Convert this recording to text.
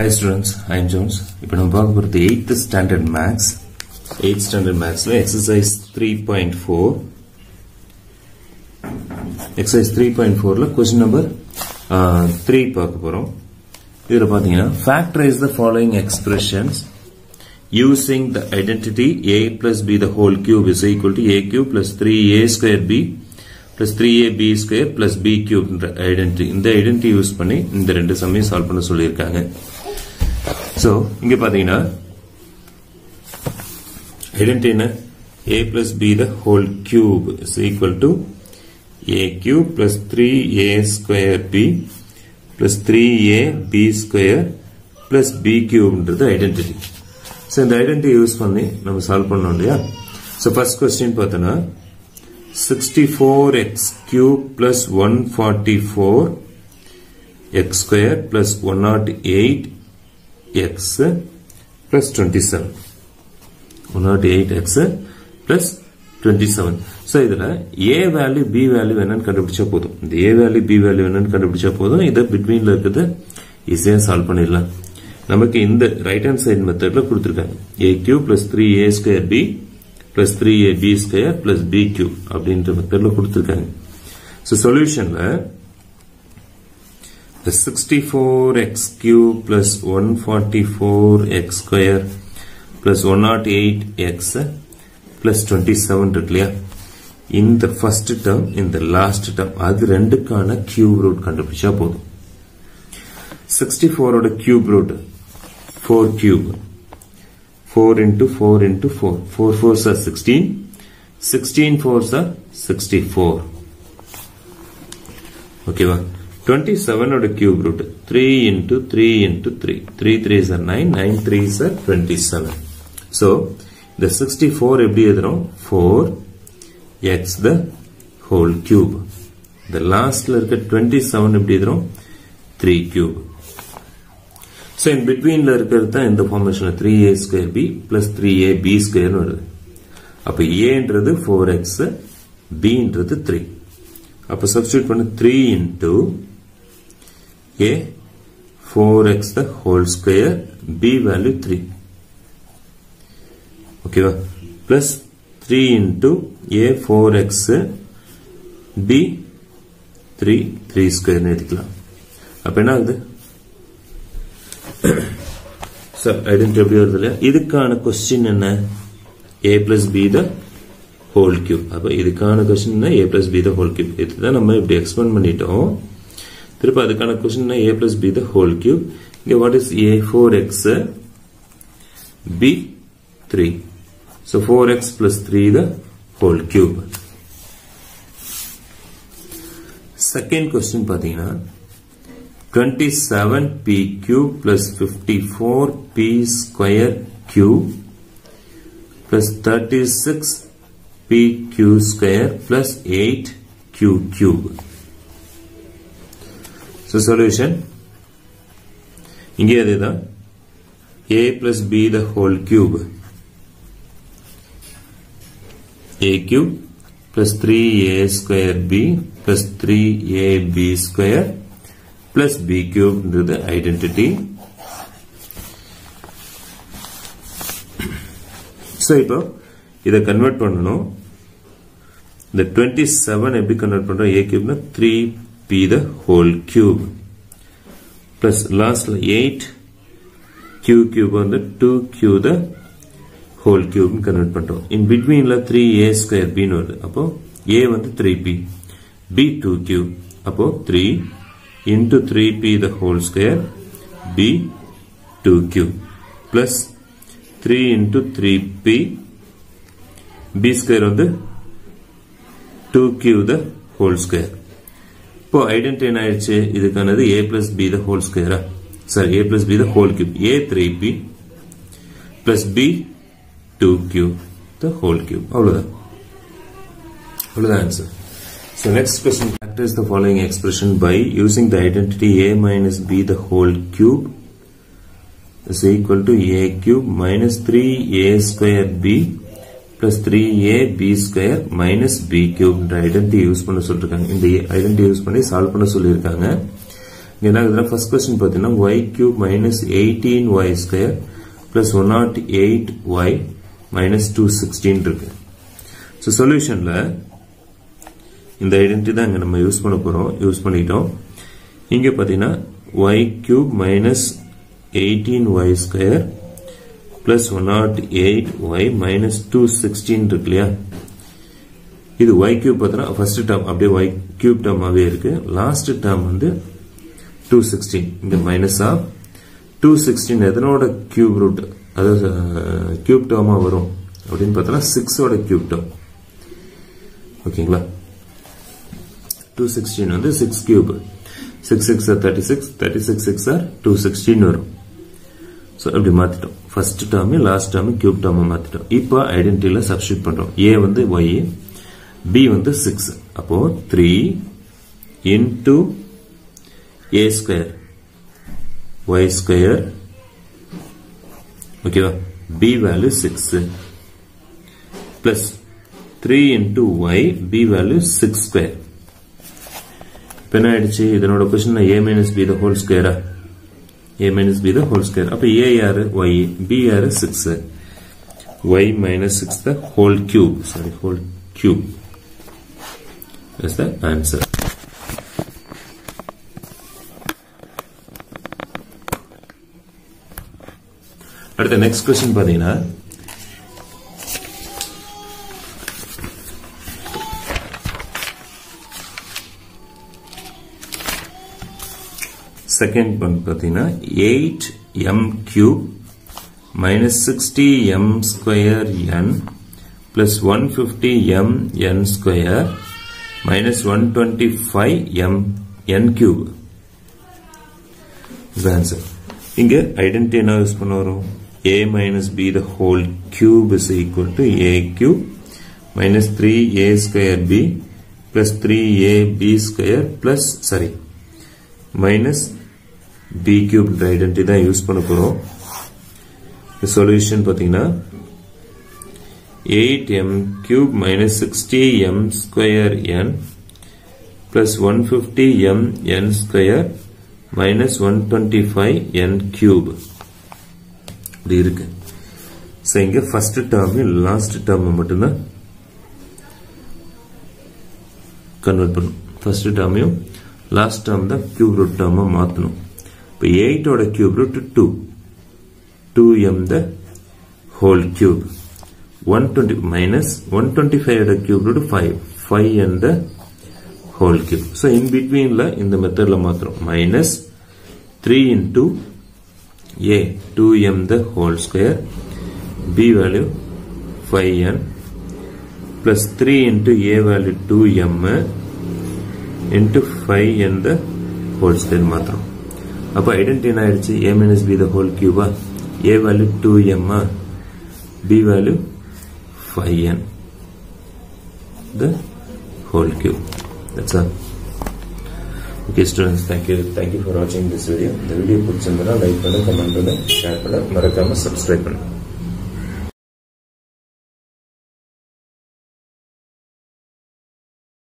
Hi students I am Jones இப்போ நம்ம பார்க்க போகிறது eighth standard maths eighth standard மேக்ஸில் exercise three point four exercise three point ஃபோரில் கொஸ்டின் நம்பர் த்ரீ பார்க்க போகிறோம் இதில் பார்த்தீங்கன்னா factorise the following expressions using the identity a plus b the whole cube is equal to a cube plus three a square b plus three a b square plus b கியூப்ன்ற identity இந்த identity use பண்ணி இந்த ரெண்டு சமயம் solve பண்ண சொல்லியிருக்காங்க. So இங்க பாத்தீங்கன்னா identity என்ன a plus b the whole cube is equal to a cube plus 3a square b plus 3a b square plus b cubeன்றது ஐடென்டிட்டி ஸோ இந்த ஐடென்டி யூஸ் பண்ணி நம்ம சால்வ் பண்ணோம் இல்லையா? ஸோ ஃபர்ஸ்ட் கொஸ்டின் பார்த்தோன்னா sixty four x cube plus one forty four x square plus one naught eight x plus twenty seven one naught eight x plus twenty seven so இதில் A value B value என்னன்னு கண்டுபிடிச்சா போதும். இந்த A value B value என்னன்னு கண்டுபிடிச்சா போதும். இதை பிட்வீனில் இருக்கிறது ஈஸியாக சால்வ் பண்ணிடலாம். நமக்கு இந்த ரைட் ஹேண்ட் சைடு மெத்தடில் கொடுத்துருக்காங்க. A cube plus three A square B plus three A B square plus B cube அப்படின்ற மெத்தடில் கொடுத்துருக்காங்க. ஸோ சொல்யூஷனில் the 64x cube plus 144x square plus 108x plus 27 இருக்கு இல்லையா இந்த ஃபர்ஸ்ட் டேர்ம் இந்த லாஸ்ட் டேர்ம் அது ரெண்டுக்கான கியூப் ரூட் கண்டுபிடிச்சா போதும். 64 ஓட cube root 4 cube. 4 into 4 into 4 4 4s are 16 16 4s are 64 ஓகேவா 27 ஓட cube root 3 three 3 three 3 3 3s nine 9 9 3s are 27 so இந்த 64 எப்படி எழுதுறோம்? 4 x the whole cube. இந்த lastல இருக்க 27 எப்படி எழுதுறோம்? 3 cube. ஸோ இன் பிட்வீன்ல இருக்கிறது தான் இந்த ஃபார்மேஷன்ல three a square b plus three a b ஸ்கொயர்னு வருது. அப்போ ஏன்றது ஃபோர் எக்ஸ் பின்றது த்ரீ அப்போ சப்ஸ்டியூட் பண்ண three into a four x the whole square b value three ஓகேவா plus three into a four x b three three ஸ்கொயர்னு எழுதிக்கலாம் அப்போ என்ன ஆகுது? சார் ஐடென்டி எப்படி வருது இல்லையா? இதுக்கான கொஸ்டின் என்ன? A plus b the whole cube அப்போ இதுக்கான கொஸ்டின் என்ன? A plus b the whole cube இதுதான் நம்ம இப்படி எக்ஸ்பிளைன் பண்ணிட்டோம். திருப்ப அதுக்கான question a plus b the whole cube இங்கே what is a four x b three so four x plus three the whole cube second question பார்த்தீங்கன்னா twenty seven p cube plus fifty four p square q plus thirty six p q square plus eight q cube So solution இங்கே அதுதான் a plus b the whole cube a cube plus 3a square b plus 3ab square plus b cube the identity so இப்போ இதை convert பண்ணணும் இந்த 27 எப்படி convert பண்றோம் a cube னா 3 be the whole cube. Plus lastly 8 q cube on the வந்து q the whole cube convert panto. In between la betweenல a square b நுவது. அப்போ a வந்து p b 2q, அப்போ 3 into 3p the whole square, b 2q plus 3 into 3p, b square on the வந்து q the whole square. இப்போ identity என்ன ஆயிடுச்சு இதுக்கானது a plus b the whole square sorry a plus b the whole cube a 3p plus b 2q the whole cube அவ்வளவுதான் அவ்வளவுதான் answer So next question factors the following expression by using the identity a minus b the whole cube is equal to a cube minus 3a square b plus three a b square minus b கியூப்ன்ற identity use பண்ண சொல்லிருக்காங்க. இந்த identity use பண்ணி solve பண்ண சொல்லியிருக்காங்க என்ன ஆகுதுன்னா first question பார்த்தீங்கன்னா y cube minus eighteen y square plus one naught eight y minus two sixteen இருக்கு. ஸோ சொல்யூஷனில் இந்த ஐடென்டி தான் இங்கே நம்ம யூஸ் பண்ண போகிறோம் யூஸ் பண்ணிட்டோம். இங்கே பார்த்தீங்கன்னா Y cube minus eighteen Y square plus one nought eight Y minus two sixteen இருக்கு இல்லையா? இது ஒய் கியூப் பார்த்தோன்னா ஃபர்ஸ்ட் டேர்ம் அப்படியே ஒய் கியூப் டேர்மாவே இருக்கு. லாஸ்ட் டேர்ம் வந்து டூ சிக்ஸ்டீன் இங்க மைனஸ் ஆஃப் டூ சிக்ஸ்டீன் எதனோட கியூப் ரூட் அதாவது கியூப் டேர்மா வரும்? அப்படின்னு பார்த்தோன்னா சிக்ஸோட கியூப் டேர்ம் ஓகேங்களா? டூ சிக்ஸ்டீன் வந்து six cube six six thirty six thirty six six or two sixteen வரும். ஸோ அப்படி மாற்றிட்டோம் first term last term cube term மாற்றிட்டோம் இப்போ ஐடென்டிட்டியில சப்ஸ்டியூட் பண்ணுறோம் ஏ வந்து ஒய் பி வந்து சிக்ஸ் அப்போது three into a square y square ஓகேவா b value six plus three into y b value six square இப்போ என்ன ஆயிடுச்சு? இதனோட question a minus b the whole ஸ்கொயரா a minus b the whole square அப்போ a யாரு? Y b யாரு? Six y minus six the whole cube sorry whole cube is the answer. அடுத்த next question பாத்தீங்கன்னா second one பாத்தீங்கன்னா eight m cube minus sixty m square n plus one fifty m n square minus 125 m n cube is the answer இங்க identity என்ன use பண்ண வரும் a minus b the whole cube is equal to a cube minus 3a square b plus 3a b square plus sorry minus b cube identity தான் use பண்ண போகிறோம் solution பாத்தீங்கன்னா 8m cube minus 60m square n plus 150m n square minus 125 n cube. இப்படி இருக்கு. So இங்க first term last term மட்டும்தான் convert பண்ணும் first டேர்மையும் லாஸ்ட் டேர்ம் தான் கியூப் ரூட் டேர்மா மாற்றணும் இப்போ எயிட்டோட cube root two two m the whole cube 120 minus 125 at a cube root 5 5 and the whole cube so in between la இந்த மெத்தட்ல மாத்திரம் minus 3 into a 2m the whole square b value 5n plus 3 into a value 2m into 5 and the whole square மாத்திரம் அப்ப identity என்ன ஆயிடுச்சு a minus b the whole cube a value 2m b value 5n the whole cube that's all okay students thank you thank you for watching this video இந்த video பிடிச்சிருந்தா like பண்ணு comment பண்ணு share பண்ணு மறக்காம subscribe பண்ணு